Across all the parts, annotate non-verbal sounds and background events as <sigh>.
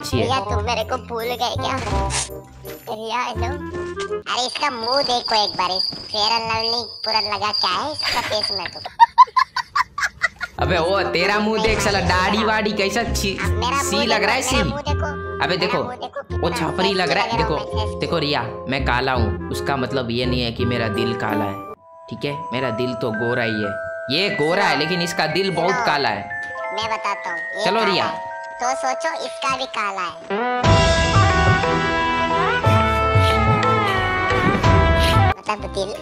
रिया तुम मेरे को भूल गए क्या? रिया हेलो अरे इसका मुँह देखो एक बार फेयर लवली पूरा लगा क्या है इसका फेस में तो? अबे वो तेरा मुँह देख साला दाढ़ी वाड़ी कैसा सी लग रहा है सी? मेरा मुँह देखो। अबे देखो, वो छपरी लग रहा है। देखो देखो रिया मैं काला हूँ उसका मतलब ये नहीं है कि मेरा दिल काला है ठीक है? मेरा दिल तो गोरा ही है। ये गोरा है लेकिन इसका दिल बहुत काला है। मैं बताता हूँ चलो रिया। तो सोचो इसका भी काला है। मतलब दिल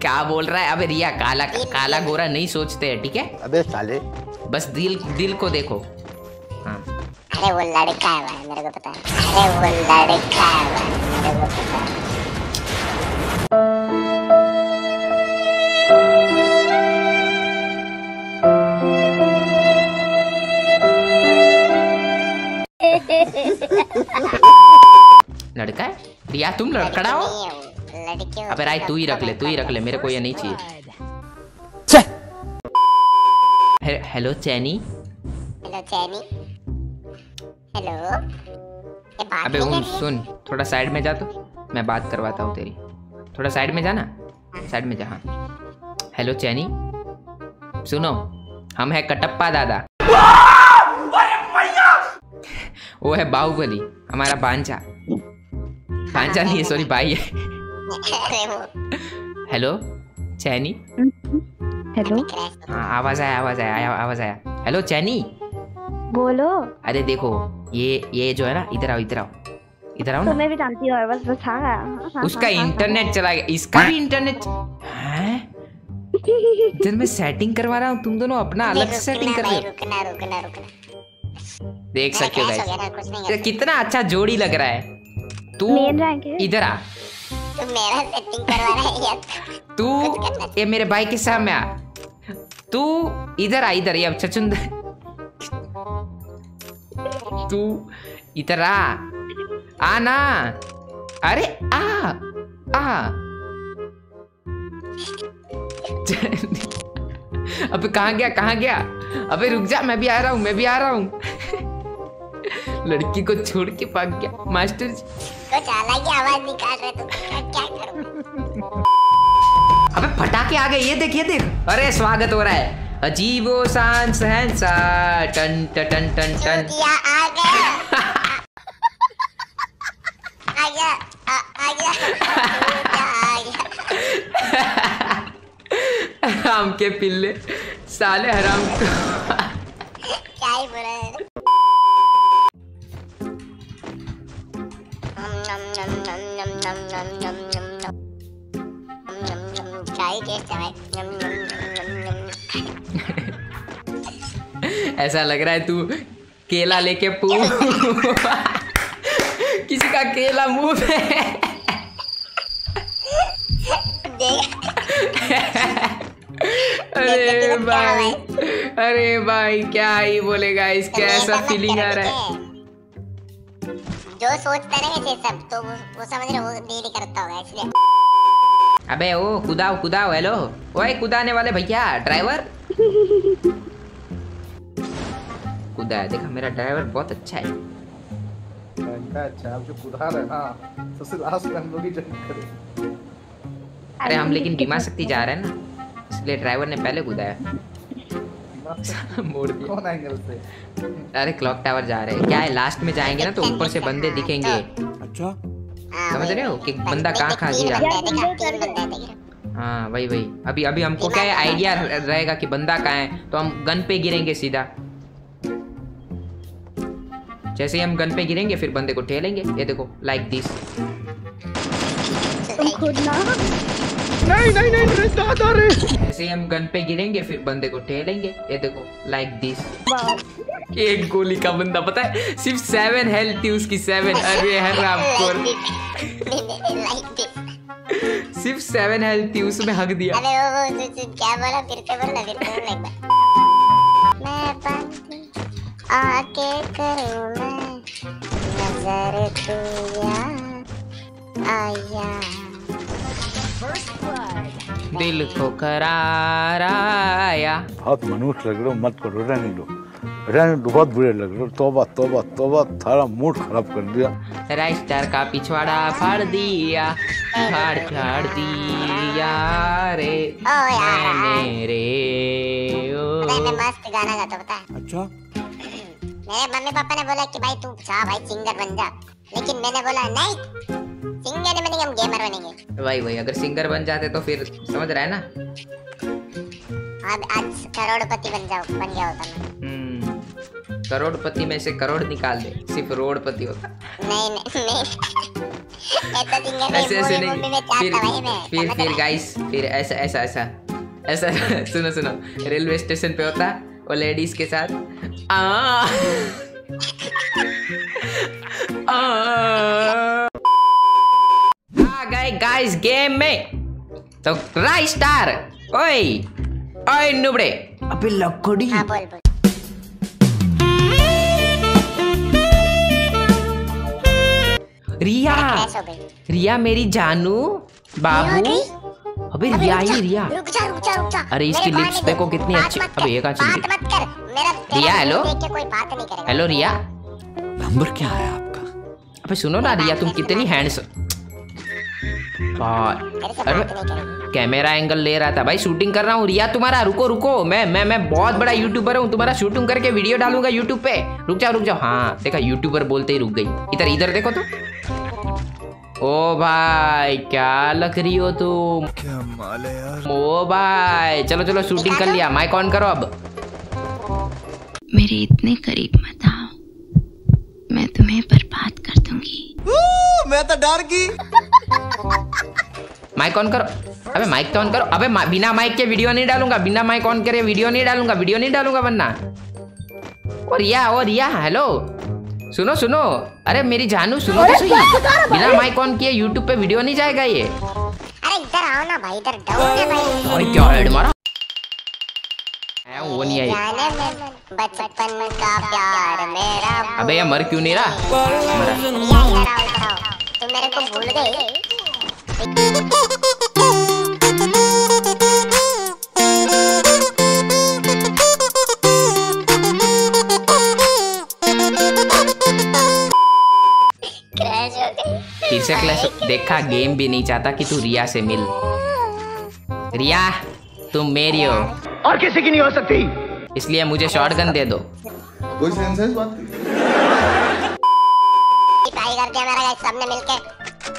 क्या बोल रहा है? अबे रिया काला काला गोरा नहीं सोचते है ठीक है? अबे साले। बस दिल दिल को देखो। हाँ। अरे वो लड़का है मेरे को पता है। अरे वो लड़का है मेरे को पता है। तुम लड़कड़ा हो? है हो अबे राय तू ही रख ले तू ही रख ले मेरे को ये नहीं चाहिए। हे- हेलो चैनी? हेलो चैनी। हेलो। अबे उन है? सुन थोड़ा साइड में जा तो। मैं बात करवाता हूँ तेरी। थोड़ा साइड में जा ना? साइड में जा हाँ। हेलो चैनी? सुनो हम है कटप्पा दादा। वो है बाहुबली हमारा बांचा बांचा नहीं है सॉरी भाई है हेलो चैनी? हेलो हाँ आवाज़ आया आवाज़ आया आया आवाज़ आया. हेलो चैनी? बोलो. अरे देखो ये ये जो है ना इधर आओ इधर आओ. इधर आओ ना. तुम्हें भी जानती हूँ बस बस हाँ हाँ, हाँ, उसका हाँ, हाँ, इंटरनेट चला गया इसका भी इंटरनेट हैं? इधर मैं सेटिंग करवा रहा हूँ तुम दोनों अपना अलग से सेटिंग कर रहे हो. रुकना रुकना रुकना. देख सकते हो गाइस कितना अच्छा जोड़ी लग रहा है. तू इधर आ। तू मेरा सेटिंग करवा रहा है तू। ये मेरे भाई के सामने आ। तू इधर आ इधर ये छचुंद तू इधर आ। आ ना। अरे आ आ। <laughs> अबे कहाँ गया कहाँ गया? अबे रुक जा मैं भी आ रहा हूँ मैं भी आ रहा हूँ। <laughs> लड़की को छोड़ के भाग गया। मास्टर जी। कुछ अलग ही आवाज़ निकाल रहे तो क्या करूँ? अबे फटाके आ गए ये देख ये देख। अरे स्वागत हो रहा है। अजीबो शान सहनसा टन टन टन टन। आ गया। आ गया आ, गया। चूतिया आ गया। हराम के पिल्ले साले हराम। ऐसा लग रहा है तू केला लेके पू किसी का केला मुँह में अरे भाई अरे भाई क्या ही बोलेगा इसका ऐसा फीलिंग आ रहा है? जो सोचता है ना ये सब तो वो, वो समझ रहे वो नहीं करता होगा इसलिए। अबे ओ कुदाओ कुदाओ हेलो ओए कुदाने वाले भैया ड्राइवर कुदा है देखा मेरा ड्राइवर बहुत अच्छा है। अच्छा अब जो कुदा रहे ना सबसे लास्ट में हम लोग ही जंग करें। अरे हम लेकिन बीमा शक्ति जा रहे हैं ना इसलिए ड्राइवर ने पहले कुदाया। मोड़ दिया कौन एंगल से अरे क्लॉक टावर जा रहे हैं। क्या है लास्ट में जाएँगे ना तो ऊपर से बंदे दिखेंगे? हाँ, समझ रहे हो कि बंदा कहाँ कहाँ गिरा? हाँ वही वही। अभी अभी हमको क्या है आइडिया रहेगा कि बंदा कहाँ है तो हम गन पे गिरेंगे सीधा। जैसे ही हम गन पे गिरेंगे फिर बंदे को ठेलेंगे। ये देखो लाइक दिस तुम खुद ना। जैसे ही हम गन पे गिरेंगे फिर बंदे को ठेलेंगे ये देखो लाइक दिस एक गोली का बंदा पता है? सिर्फ़ सेवन हेल्थ थी उसकी सेवन अरे है आपको सिर्फ़ सेवन हेल्थ थी उसमें हक दिया। अबे वो वो क्या बोला? फिर से बोलना फिर से बोलना एक बार। मैं बंद आके करूँ मैं? नज़र तू या आया। दिल को करार आया बहुत मनुष्य लग रहे हो मत करो रहने दो। रहने दो, बहुत बुरे लग रहे हो। तौबा तौबा तौबा थारा मूड खराब कर दिया। राइस्टार का पिछवाड़ा फाड़ दिया फाड़ फाड़ दिया रे। ओ यार मैंने रे ओ। पता है मैं मस्त गाना गाता पता है? अच्छा। मेरे मम्मी पापा ने बोला कि भाई तू जा भाई सिंगर बन जा। लेकिन मैंने बोला नहीं सिंगर नहीं बनेंगे हम गेमर बनेंगे भाई भाई अगर सिंगर बन जाते तो फिर समझ रहा है ना? अब आज करोड़पति बन जाओ बन गया होता मैं। हम्म, करोड़पति में से करोड़ निकाल दे सिर्फ़ रोडपति होता। नहीं नहीं नहीं। ऐसा सिंगर ऐसे ऐसे नहीं फिर फिर फिर गाइस फिर ऐसा ऐसा ऐसा ऐसा सुनो सुनो रेलवे स्टेशन पे होता वो लेडीज़ के साथ आ आ आ। गए गाइस गेम में। तो राइट स्टार ओए ओए नुबड़े। अबे लकड़ी। हाँ बोल बोल। रिया। हो गई? रिया मेरी जानू बाबू। गई? अबे रिया ही रिया। रुक जा रुक जा रुक जा। अरे इसकी मेरे lips देखो कितनी अच्छी- अबे ये कहाँ चली बात मत कर। मेरा रिया, हेलो? देख के कोई बात नहीं करेगा। हेलो रिया? नंबर क्या है आपका? अबे सुनो ना रिया तुम कितनी हैंड्स कैमरा एंगल ले रहा था भाई शूटिंग कर रहा हूँ। रिया तुम्हारा रुको रुको। मैं मैं मैं बहुत बड़ा यूट्यूबर हूँ। तुम्हारा शूटिंग करके वीडियो डालूँगा यूट्यूब पे। रुक जाओ रुक जाओ। हाँ देखा यूट्यूबर बोलते ही रुक गई। इधर इधर देखो तो ओ भाई क्या लग रही हो तुम? क्या माल है यार? ओ भाई चलो चलो शूटिंग कर लिया। माइक ऑन करो अब। मेरे इतने करीब मत आओ। मैं तुम्हें बर्बाद कर दूँगी। <laughs> माइक ऑन करो। अबे माइक तो ऑन करो। अबे मा- बिना माइक के वीडियो नहीं डालूँगा। बिना माइक ऑन करे वीडियो नहीं डालूँगा। वीडियो नहीं डालूँगा वरना। ओ रिया ओ रिया हेलो सुनो सुनो। अरे मेरी जानू सुनो तो सही। बिना माइक ऑन किए यूट्यूब पे वीडियो नहीं जाएगा ये। अरे इधर आओ ना भाई इधर डाउन है भाई। और क्या हेड मारा? है, वो नहीं आई। बचपन का प्यार मेरा अबे ये मर क्यों नहीं रहा? मरा तुम मेरे को भूल गई? देखा गेम भी नहीं चाहता कि तू रिया से मिल। रिया तुम मेरी हो। और किसी की नहीं हो सकती। इसलिए मुझे शॉटगन दे दो। कोई सेंस है इस बात की? ट्राई कर दिया मेरा सबने मिलके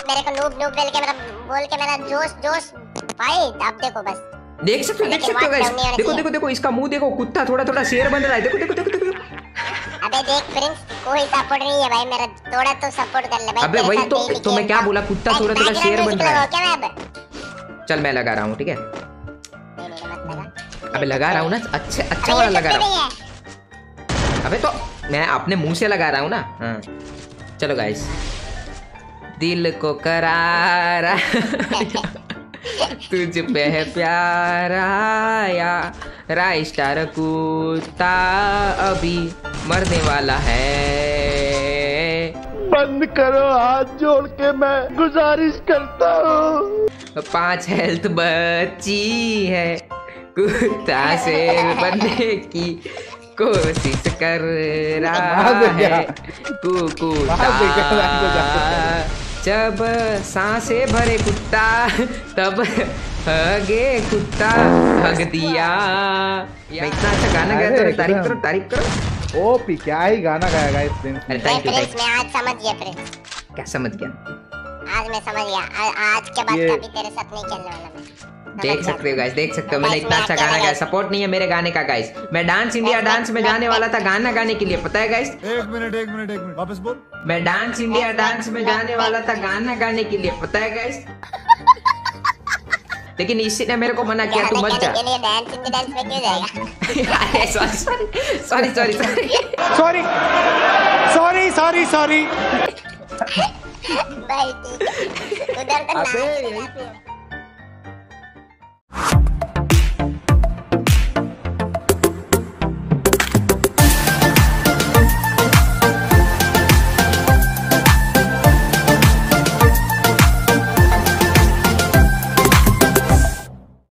मेरे को नूब नूब बोल के मेरा बोल के मेरा जोश जोश भाई अब देखो बस। देख सकते हो देख सकते हो। देखो देखो देखो इसका मुँह देखो कुत्ता थोड़ा थोड़ा शेर बन रहा है। देखो देखो देखो देखो। अबे देख प्रिंस कोई सपोर्ट नहीं है भाई मेरा थोड़ा तो सपोर्ट कर ले भाई अबे वही तो तो मैं क्या बोला कुत्ता थोड़ा थोड़ा शेर बन रहा है। क्या मैं अब? चल मैं लगा रहा हूँ ठीक है? नहीं मत लगा। अबे लगा रहा हूँ ना अच्छा अच्छा वाला लगा रहा हूँ। अबे तो मैं अपने मुँह से लगा रहा हूँ ना हाँ। चलो गाइस दिल को करारा <laughs> तुझ पे है प्यारा या राय स्टार कुत्ता अभी मरने वाला है बंद करो हाथ जोड़ के मैं गुजारिश करता हूँ पाँच हेल्थ बची है कुत्ता से बनने की कोशिश कर रहा। है कुकुता। जब सांसे भरे कुत्ता तब हगे कुत्ता हग दिया मैं इतना अच्छा गाना गाया तो तारीफ़ करो तारीफ़ करो ओपी क्या ही गाना गाया गाइस प्रिंस अरे थैंक यू थैंक मैं आज समझ गया प्रिंस क्या समझ गया आज मैं समझ गया आ- आज के बाद कभी तेरे साथ नहीं खेलने वाला मैं देख सकते हो गाइस देख सकते हो मैंने इतना अच्छा गाना गाया गाया? सपोर्ट नहीं है मेरे गाने का गाइस मैं डांस इंडिया डांस में जाने वाला था गाना गाने के लिए पता है गाइस एक मिनट एक मिनट एक मिनट वापस बोल मैं डांस इंडिया डांस में जाने वाला था गाना गाने के लिए पता है guys Lagi ni isit dan merah kau mana kia tu macam. Dan dan sini dan sini dah. Sorry sorry sorry sorry sorry sorry sorry sorry sorry. Baik. Sudah tenang. Abi ya itu.